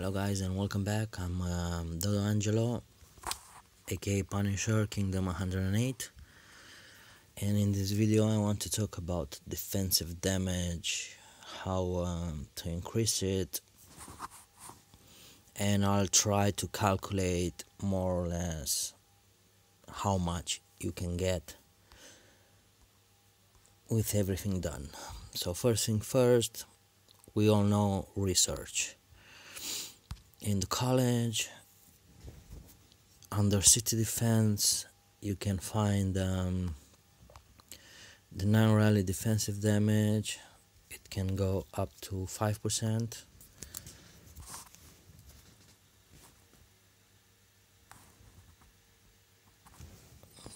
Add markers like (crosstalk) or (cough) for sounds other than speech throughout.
Hello guys and welcome back. I'm um, Doddo Angelo, aka Punisher Kingdom 108. And in this video I want to talk about defensive damage, how um, to increase it, and I'll try to calculate more or less how much you can get with everything done. So first thing first, we all know research in the college under city defense you can find um, the non-rally defensive damage it can go up to 5%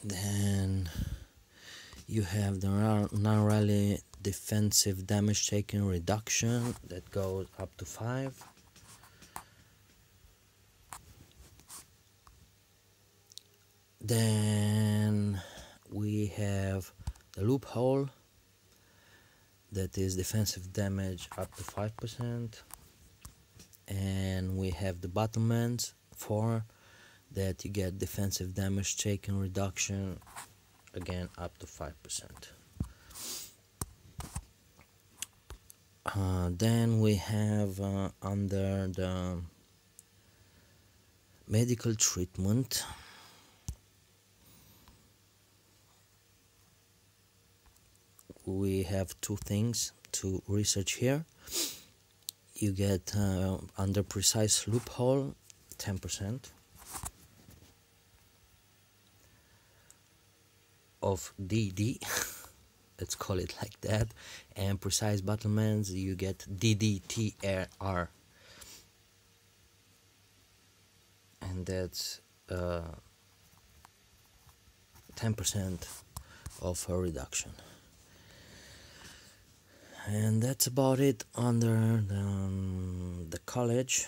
then you have the non-rally defensive damage taken reduction that goes up to 5 then we have the loophole that is defensive damage up to 5% and we have the battlements 4 that you get defensive damage taken reduction again up to 5% uh, then we have uh, under the medical treatment we have two things to research here. You get uh, under precise loophole 10% of DD (laughs) let's call it like that. And precise battlements you get DDTR and that's 10% uh, of a reduction and that's about it under the, um, the college.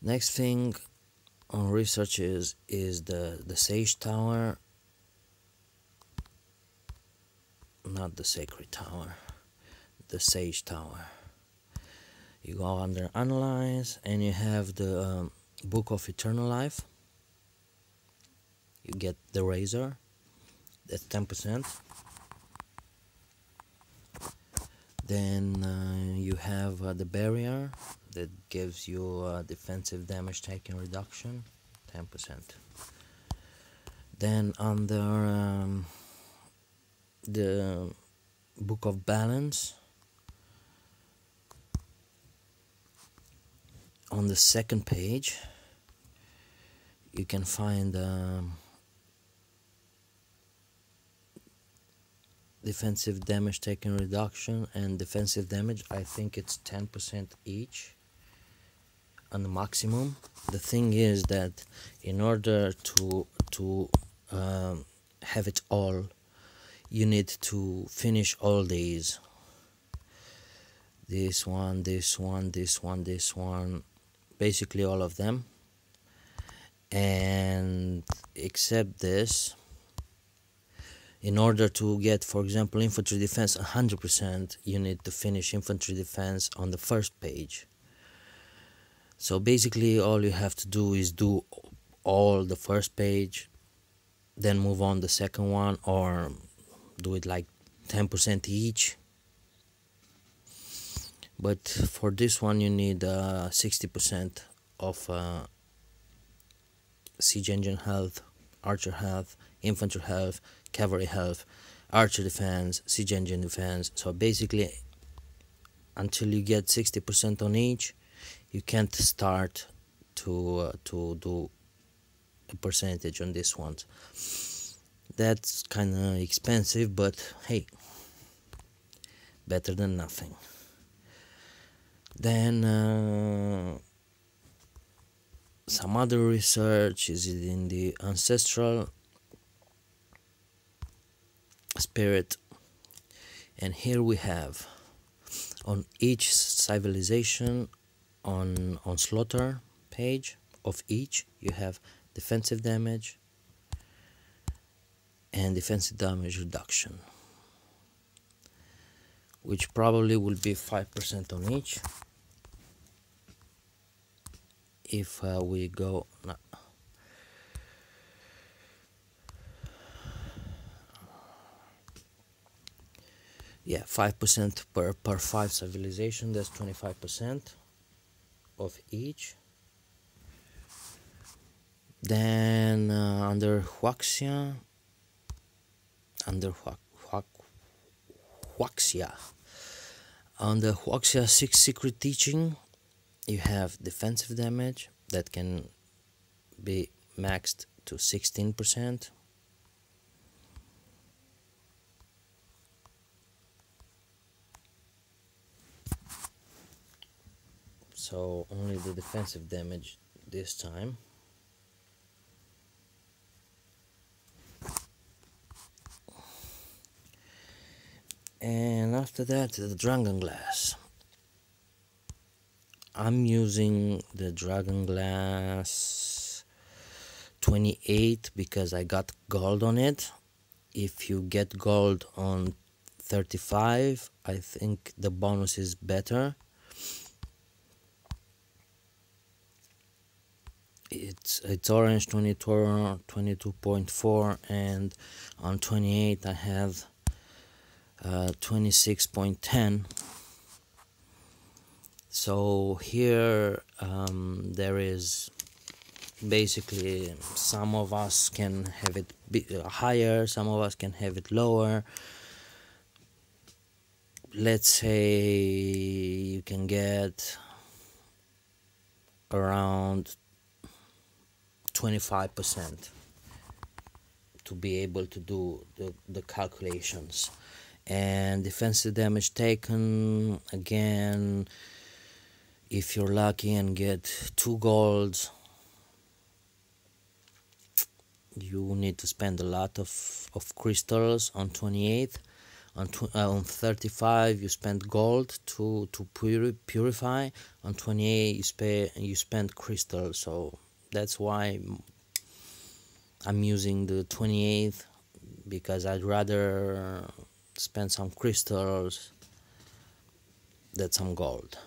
Next thing on research is is the the sage tower. Not the sacred tower the sage tower. You go under analyze and you have the um, book of eternal life. You get the razor that's 10% then uh, you have uh, the barrier that gives you uh, defensive damage taken reduction 10% then under um, the book of balance on the second page you can find um, defensive damage taken reduction and defensive damage I think it's 10% each on the maximum. The thing is that in order to to um, have it all you need to finish all these. This one this one this one this one basically all of them. And except this in order to get for example infantry defense 100% you need to finish infantry defense on the first page. So basically all you have to do is do all the first page then move on the second one or do it like 10% each. But for this one you need 60% uh, of uh, siege engine health archer health infantry health cavalry health, archer defense, siege engine defense. So basically, until you get 60% on each, you can't start to uh, to do a percentage on this one. That's kind of expensive, but hey, better than nothing. Then uh, some other research is in the ancestral spirit. And here we have on each civilization on on slaughter page of each you have defensive damage and defensive damage reduction which probably will be 5% on each. If uh, we go yeah 5% per per 5 civilization that's 25% of each. Then uh, under Huaxia under Huaxia. On the Huaxia 6 secret teaching you have defensive damage that can be maxed to 16% so only the defensive damage this time. And after that the dragon glass. I'm using the dragon glass 28 because I got gold on it. If you get gold on 35 I think the bonus is better it's it's orange 22 22.4 and on 28 I have uh, 26.10 so here um, there is basically some of us can have it uh, higher some of us can have it lower. Let's say you can get around 25% to be able to do the, the calculations. And defensive damage taken again if you're lucky and get two golds you need to spend a lot of, of crystals. On 28 on, tw uh, on 35 you spend gold to to puri purify. On 28 you spend you spend crystals. So that's why I'm using the 28th because I'd rather spend some crystals than some gold.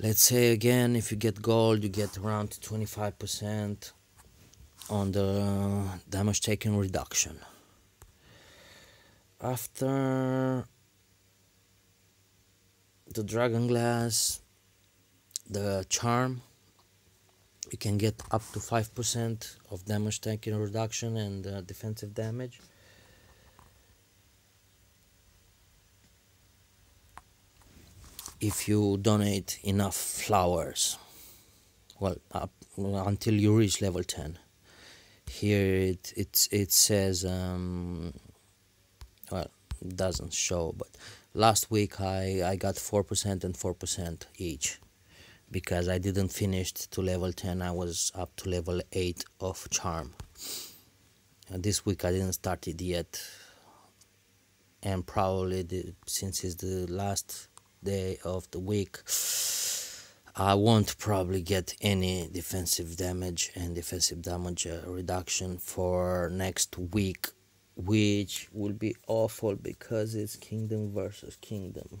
Let's say again if you get gold you get around 25% on the damage taken reduction. After the dragon glass the charm you can get up to 5% of damage taken reduction and uh, defensive damage. If you donate enough flowers well up until you reach level 10 here it it, it says um, well doesn't show but last week I, I got 4% and 4% each because I didn't finish to level 10 I was up to level 8 of charm. And this week I didn't start it yet. And probably the, since it's the last day of the week I won't probably get any defensive damage and defensive damage uh, reduction for next week which will be awful because it's kingdom versus kingdom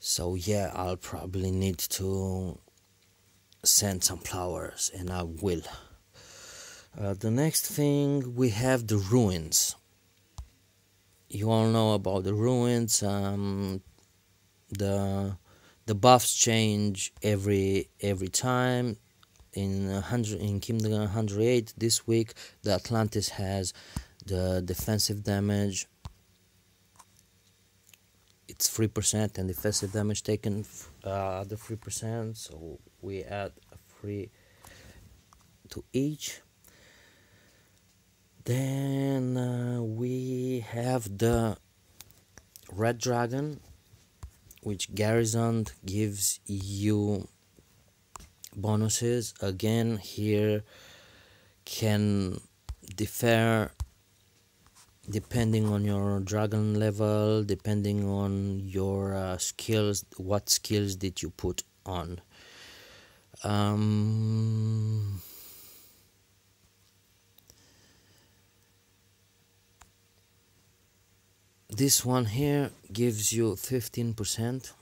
so yeah I'll probably need to send some flowers and I will. Uh, the next thing we have the ruins. You all know about the ruins um, the the buffs change every every time. In 100 in Kingdom 108 this week the Atlantis has the defensive damage it's 3% and defensive damage taken uh, the 3% so we add a free to each. Then uh, we have the red dragon which garrison gives you bonuses. Again here can differ depending on your dragon level depending on your uh, skills what skills did you put on. Um, this one here gives you 15%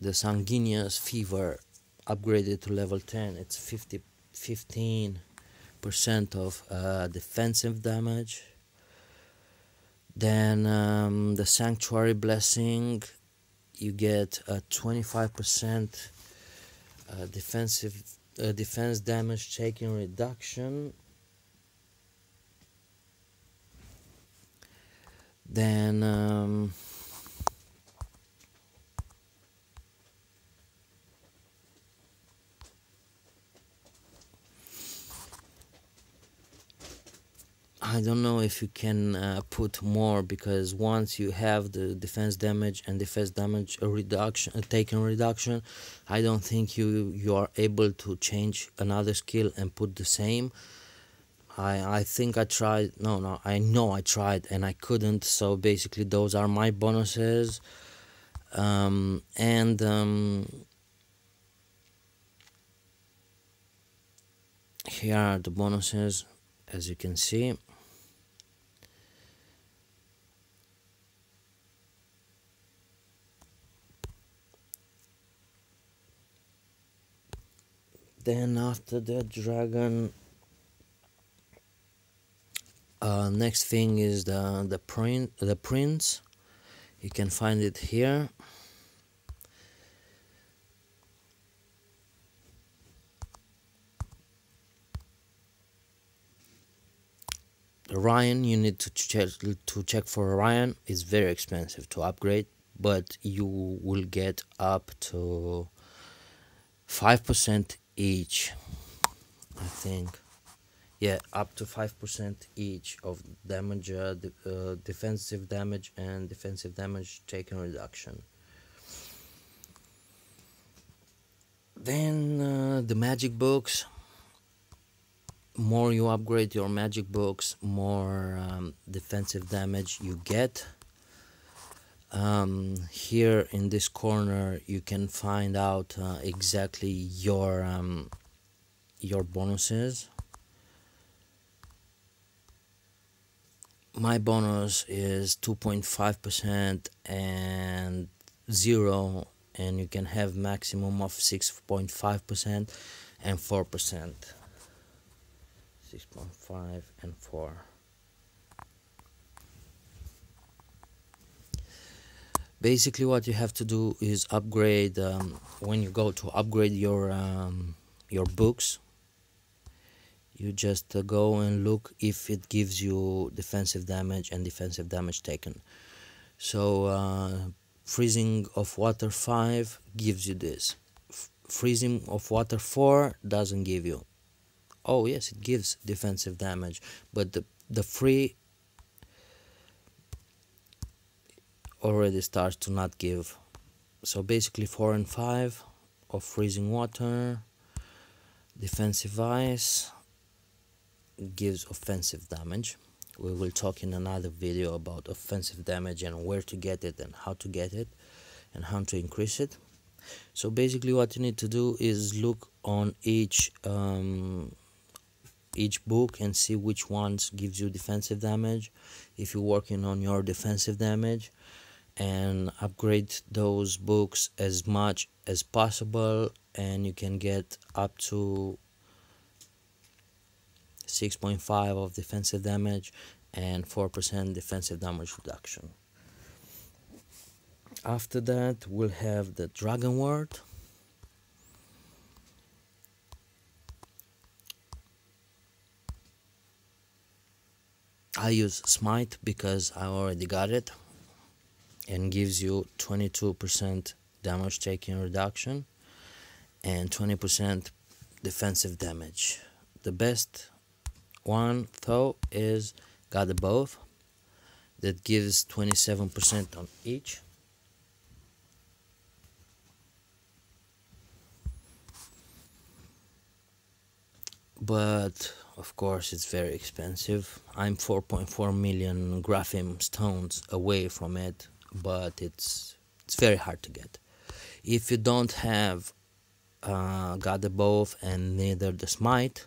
the sanguineous fever upgraded to level 10 it's 50 15 percent of uh, defensive damage. Then um, the sanctuary blessing you get a 25 percent uh, defensive uh, defense damage taking reduction. Then um, I don't know if you can uh, put more because once you have the defense damage and defense damage reduction taken reduction I don't think you you are able to change another skill and put the same. I I think I tried no no I know I tried and I couldn't. So basically those are my bonuses. Um, and um, here are the bonuses as you can see then after the dragon uh, next thing is the the print the prince you can find it here. Ryan you need to check to check for Ryan. It's very expensive to upgrade but you will get up to 5% each I think. Yeah up to 5% each of damage uh, uh, defensive damage and defensive damage taken reduction. Then uh, the magic books. More you upgrade your magic books more um, defensive damage you get um, here in this corner you can find out uh, exactly your um, your bonuses. My bonus is 2.5% and 0 and you can have maximum of 6.5% and 4% 6.5 and 4 basically what you have to do is upgrade um, when you go to upgrade your um, your books you just uh, go and look if it gives you defensive damage and defensive damage taken. So uh, freezing of water 5 gives you this. F freezing of water 4 doesn't give you. Oh yes it gives defensive damage but the the free already starts to not give. So basically 4 and 5 of freezing water defensive ice gives offensive damage. We will talk in another video about offensive damage and where to get it and how to get it and how to increase it. So basically what you need to do is look on each um, each book and see which ones gives you defensive damage. If you're working on your defensive damage and upgrade those books as much as possible and you can get up to 6.5 of defensive damage and 4% defensive damage reduction. After that we'll have the dragon ward. I use smite because I already got it and gives you 22% damage taking reduction and 20% defensive damage. The best one though is got the both that gives 27% on each. But of course it's very expensive. I'm 4.4 million grapheme stones away from it but it's it's very hard to get. If you don't have uh, the both and neither the smite,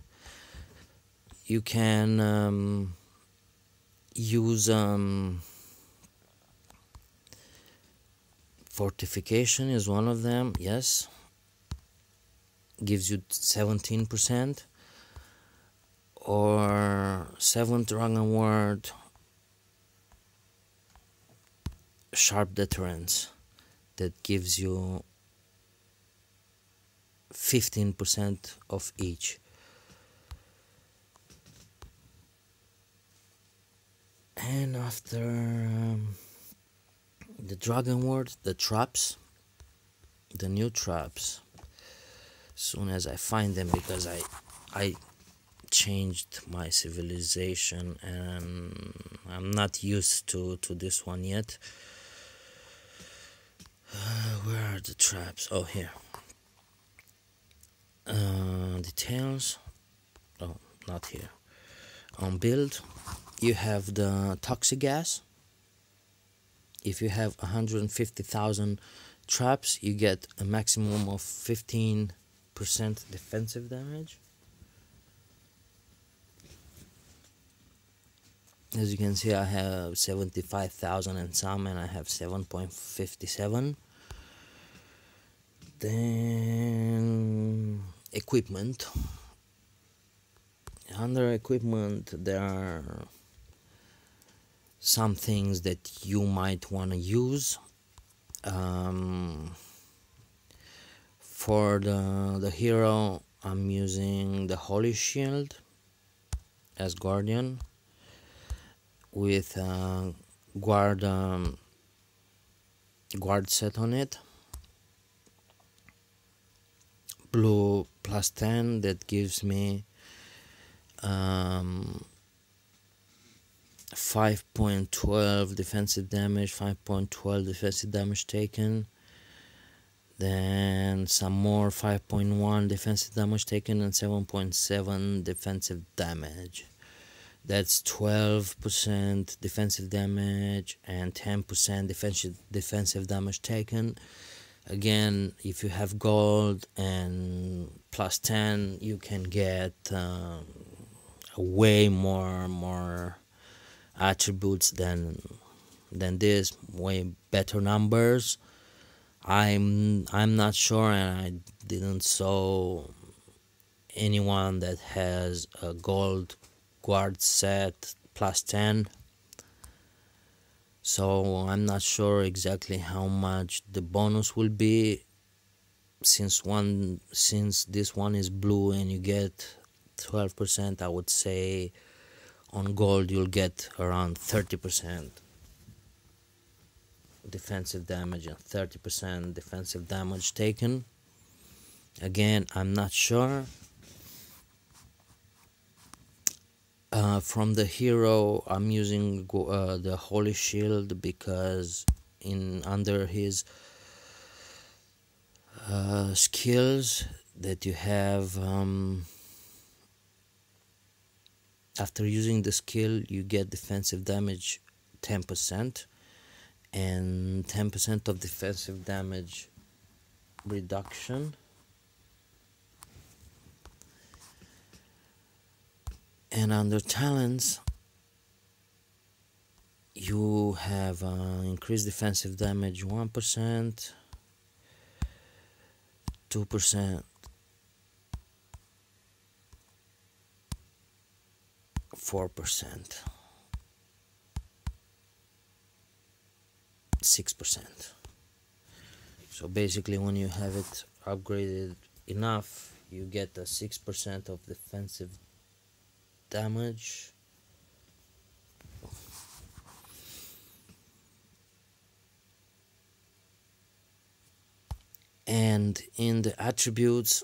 you can um, use um, fortification is one of them yes gives you 17% or seventh dragon ward sharp deterrence that gives you 15% of each. And after um, the dragon Ward, the traps the new traps soon as I find them because I I changed my civilization and I'm not used to to this one yet uh, where are the traps. Oh here. Uh, details. Oh not here. On build you have the toxic gas. If you have 150,000 traps you get a maximum of 15 percent defensive damage. As you can see I have 75,000 and some and I have 7.57 then equipment. Under equipment there are some things that you might want to use um, for the, the hero I'm using the Holy Shield as Guardian with uh, guard um, guard set on it blue plus 10 that gives me um, 5.12 defensive damage 5.12 defensive damage taken. Then some more 5.1 defensive damage taken and 7.7 defensive damage. That's 12% defensive damage and 10% defensive defensive damage taken again if you have gold and plus 10 you can get um, way more more attributes than than this way better numbers. I'm i'm not sure and i didn't saw anyone that has a gold guard set plus 10 so i'm not sure exactly how much the bonus will be since one since this one is blue and you get 12% i would say on gold you'll get around 30% defensive damage and 30% defensive damage taken. Again I'm not sure uh, from the hero I'm using uh, the holy shield because in under his uh, skills that you have um, after using the skill you get defensive damage 10% and 10% of defensive damage reduction and under talents you have uh, increased defensive damage 1% 2% 4%, 6%. So basically, when you have it upgraded enough, you get a 6% of defensive damage. And in the attributes,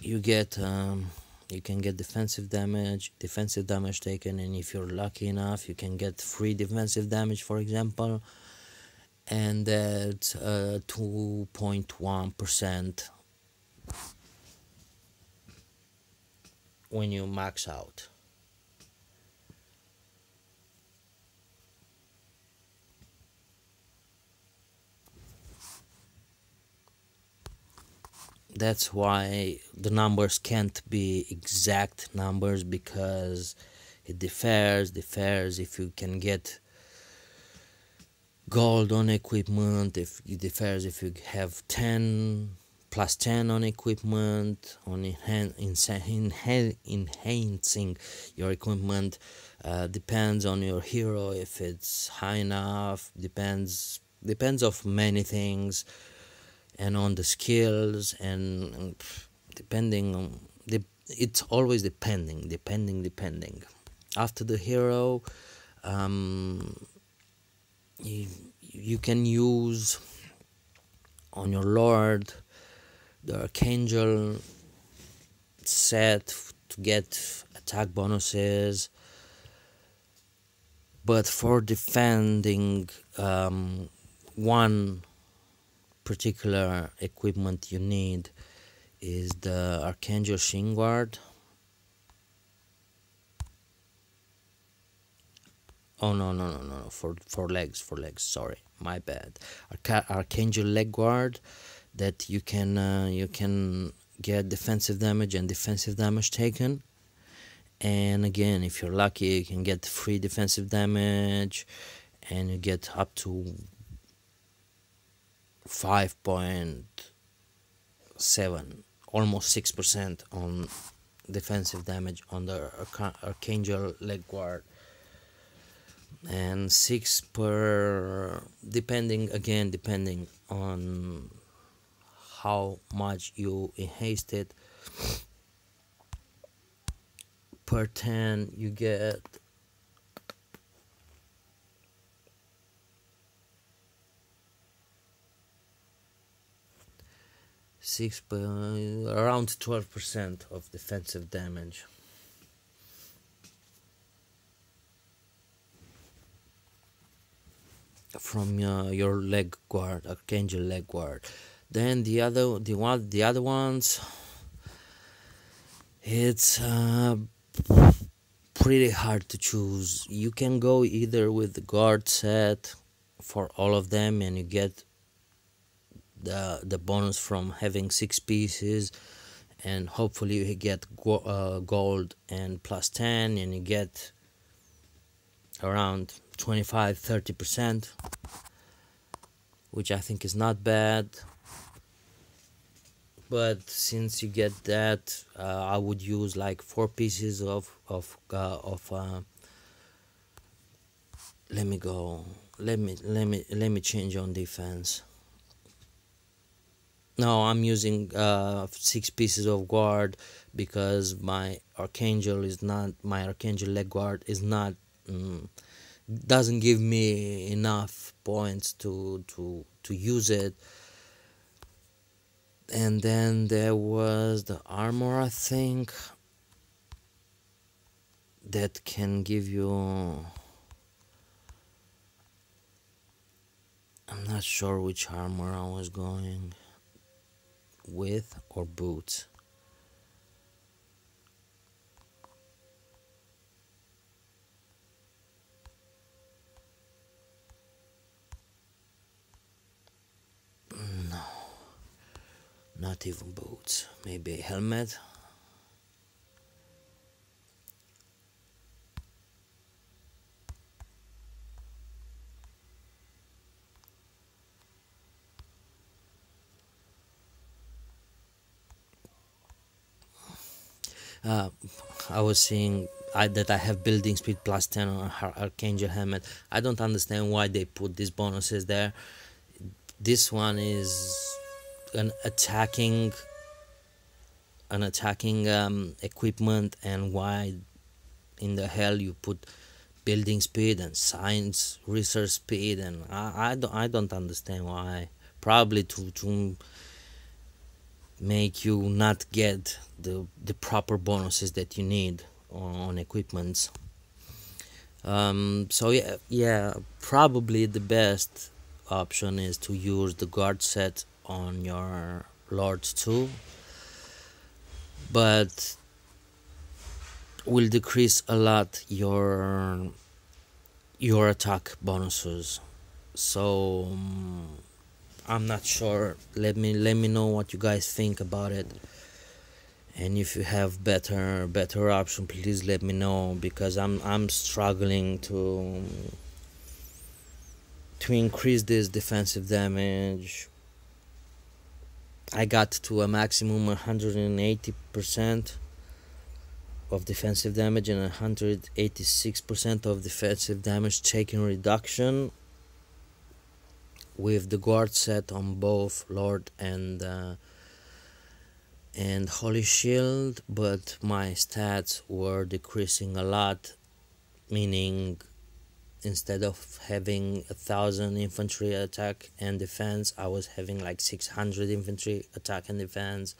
you get um, you can get defensive damage defensive damage taken and if you're lucky enough you can get free defensive damage for example and that's uh, 2.1 percent when you max out. That's why the numbers can't be exact numbers because it differs differs. If you can get gold on equipment if it differs if you have 10 plus 10 on equipment on enhan- enhancing your equipment uh, depends on your hero if it's high enough depends depends of many things and on the skills and depending on the it's always depending depending depending. After the hero um, you, you can use on your lord the archangel set to get attack bonuses but for defending um, one particular equipment you need is the Archangel Shin Guard. Oh no no no no for for legs for legs sorry my bad Arca Archangel leg guard that you can uh, you can get defensive damage and defensive damage taken. And again if you're lucky you can get free defensive damage and you get up to 5.7 almost 6% on defensive damage on the Archangel leg guard and 6 per depending again depending on how much you it per 10 you get six around 12% of defensive damage. From uh, your leg guard archangel leg guard then the other the one the other ones it's uh, pretty hard to choose. You can go either with the guard set for all of them and you get the the bonus from having six pieces and hopefully you get go, uh, gold and plus 10 and you get around 25 30 percent which I think is not bad but since you get that uh, I would use like four pieces of of uh, of uh, let me go let me let me let me change on defense no, I'm using uh, six pieces of guard because my archangel is not my archangel leg guard is not um, doesn't give me enough points to to to use it. And then there was the armor, I think, that can give you. I'm not sure which armor I was going with or boots. Not even boots. Maybe a helmet. uh, I was seeing I, that I have building speed plus 10 on her Archangel helmet. I don't understand why they put these bonuses there. This one is an attacking an attacking um, equipment and why in the hell you put building speed and science research speed and I, I don't I don't understand why. Probably to to make you not get the the proper bonuses that you need on, on equipments. Um, so yeah yeah probably the best option is to use the guard set on your lords too but will decrease a lot your your attack bonuses so um, I'm not sure. Let me let me know what you guys think about it. and if you have better better option please let me know because i'm i'm struggling to to increase this defensive damage i got to a maximum 180 percent of defensive damage and 186% of defensive damage taken reduction with the guard set on both Lord and uh, and Holy Shield, but my stats were decreasing a lot, meaning instead of having a thousand infantry attack and defense, I was having like 600 infantry attack and defense.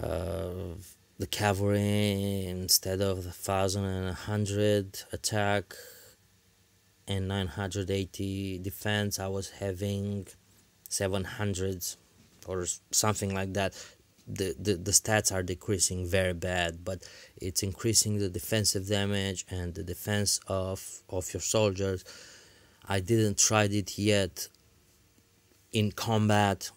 Uh, the cavalry instead of the thousand and a hundred attack and 980 defense i was having 700 or something like that the, the the stats are decreasing very bad but it's increasing the defensive damage and the defense of of your soldiers. I didn't try it yet in combat.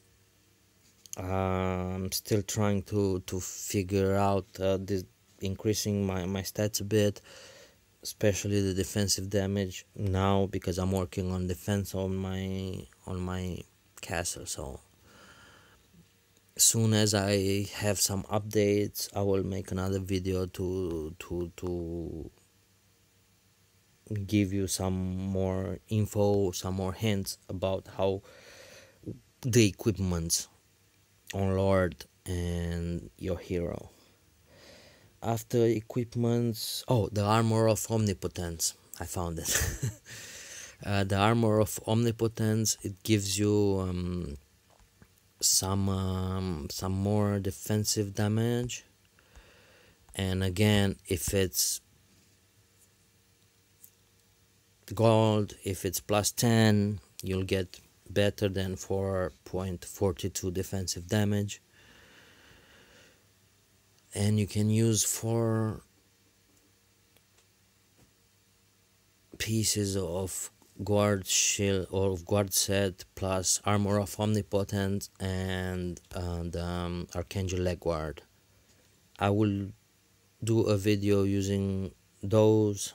I'm still trying to to figure out uh, this increasing my my stats a bit especially the defensive damage now because I'm working on defense on my on my castle so soon as I have some updates I will make another video to to to give you some more info some more hints about how the equipment on Lord and your hero. After equipments, oh, the armor of omnipotence. I found it. (laughs) uh, the armor of omnipotence it gives you um, some um, some more defensive damage, and again, if it's gold, if it's plus ten, you'll get better than 4.42 defensive damage. And you can use four pieces of guard shield or guard set plus armor of omnipotent and and um, archangel leg guard. I will do a video using those.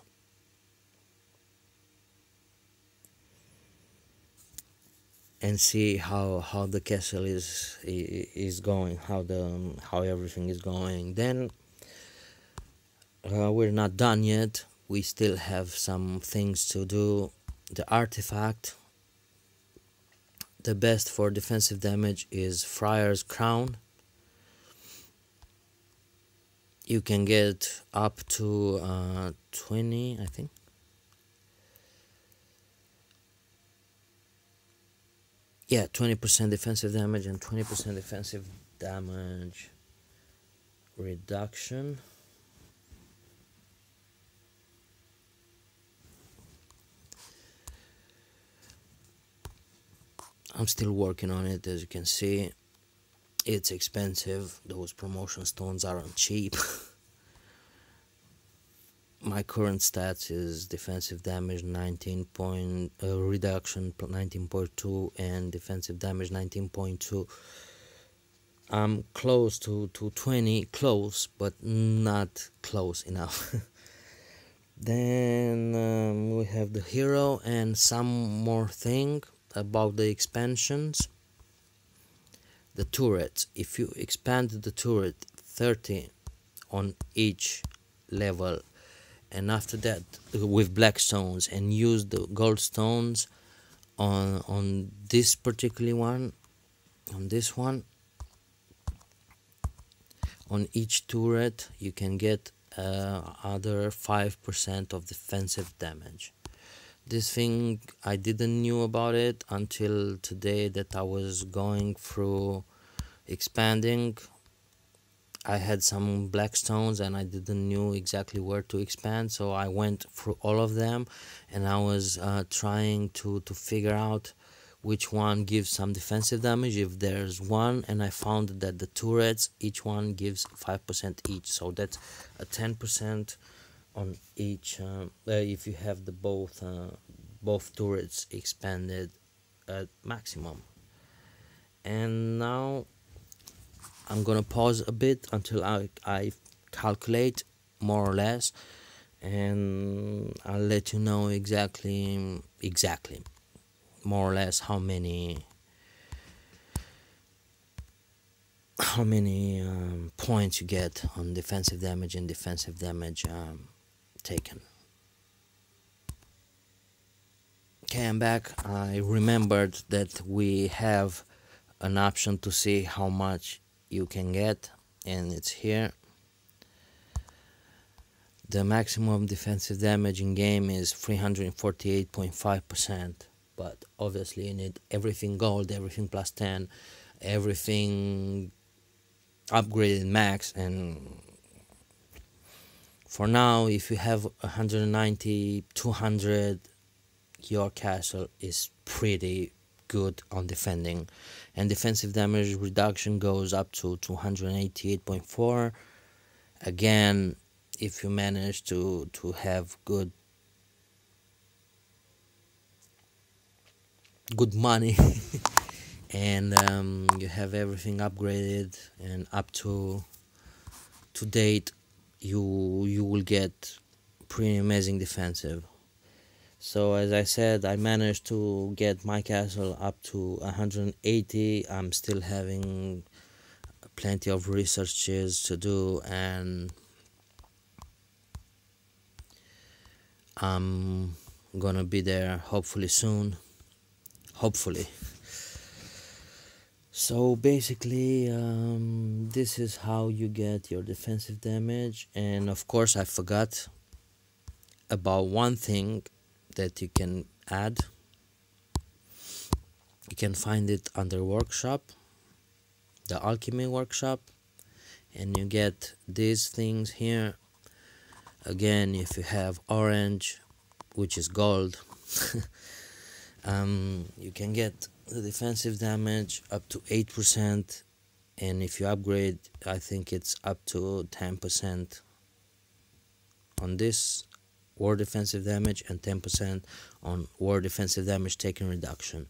And see how how the castle is is going how the how everything is going. Then uh, we're not done yet. We still have some things to do the artifact the best for defensive damage is friar's crown. You can get up to uh, 20 i think. Yeah 20% defensive damage and 20% defensive damage reduction I'm still working on it as you can see. It's expensive. Those promotion stones aren't cheap. (laughs) My current stats is defensive damage 19 point uh, reduction 19.2 and defensive damage 19.2 I'm close to, to 20 close but not close enough. (laughs) Then um, we have the hero and some more thing about the expansions? The turrets if you expand the turret 30 on each level and after that with black stones and use the gold stones on on this particular one on this one on each turret you can get uh, other 5% of defensive damage this thing I didn't knew about it until today that I was going through expanding. I had some black stones and I didn't knew exactly where to expand so I went through all of them and I was uh, trying to to figure out which one gives some defensive damage. If there's one and I found that the turrets each one gives 5% each. So that's a 10% on each uh, if you have the both uh, both turrets expanded at maximum. And now I'm gonna pause a bit until I, I calculate more or less and I'll let you know exactly exactly more or less how many how many um, points you get on defensive damage and defensive damage um, taken. I'm back. I remembered that we have an option to see how much you can get and it's here. The maximum defensive damage in game is 348.5% but obviously you need everything gold everything plus 10 everything upgraded max and for now if you have 190 200 your castle is pretty good on defending. And defensive damage reduction goes up to 288.4 again if you manage to to have good good money (laughs) and um, you have everything upgraded and up to to date you you will get pretty amazing defensive. So as I said I managed to get my castle up to 180 I'm still having plenty of researches to do and I'm gonna be there hopefully soon. Hopefully so basically um, this is how you get your defensive damage. And of course I forgot about one thing that you can add. You can find it under workshop the alchemy workshop. And you get these things here. Again if you have orange which is gold (laughs) um, you can get the defensive damage up to 8% and if you upgrade I think it's up to 10% on this war defensive damage and 10% on war defensive damage taken reduction.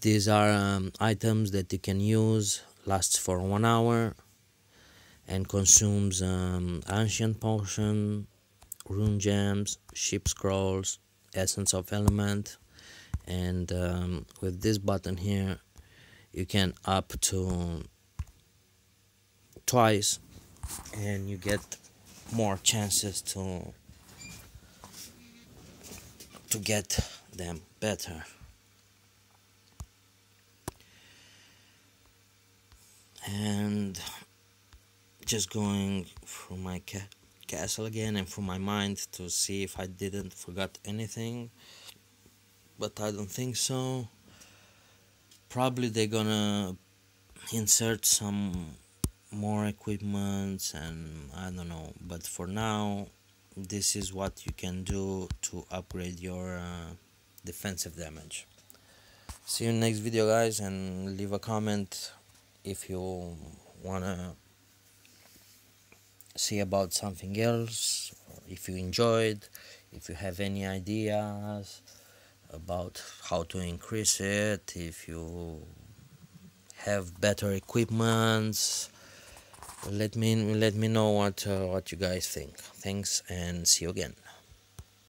These are um, items that you can use lasts for one hour and consumes um, ancient potion, rune gems, ship scrolls, essence of element, and um, with this button here, you can up to twice, and you get more chances to to get them better. And just going through my ca- castle again and through my mind to see if I didn't forget anything but I don't think so. Probably they're gonna insert some more equipment and I don't know but for now this is what you can do to upgrade your uh, defensive damage. See you in next video guys and leave a comment if you wanna see about something else if you enjoyed if you have any ideas about how to increase it if you have better equipment let me let me know what uh, what you guys think. Thanks and see you again